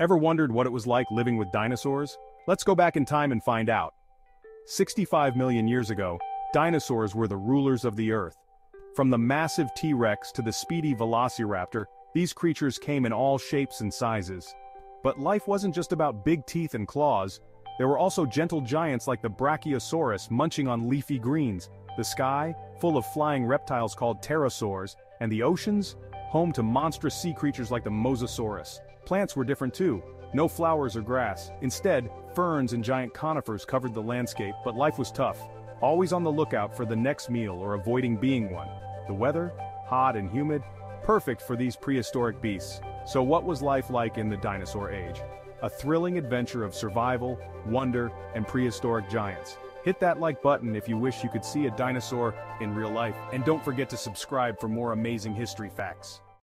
Ever wondered what it was like living with dinosaurs? Let's go back in time and find out. 65 million years ago, dinosaurs were the rulers of the Earth. From the massive T-Rex to the speedy Velociraptor, these creatures came in all shapes and sizes. But life wasn't just about big teeth and claws, there were also gentle giants like the Brachiosaurus munching on leafy greens, the sky, full of flying reptiles called pterosaurs, and the oceans, home to monstrous sea creatures like the Mosasaurus. Plants were different too, no flowers or grass, instead, ferns and giant conifers covered the landscape but life was tough, always on the lookout for the next meal or avoiding being one. The weather, hot and humid, perfect for these prehistoric beasts. So what was life like in the dinosaur age? A thrilling adventure of survival, wonder, and prehistoric giants. Hit that like button if you wish you could see a dinosaur in real life, and don't forget to subscribe for more amazing history facts.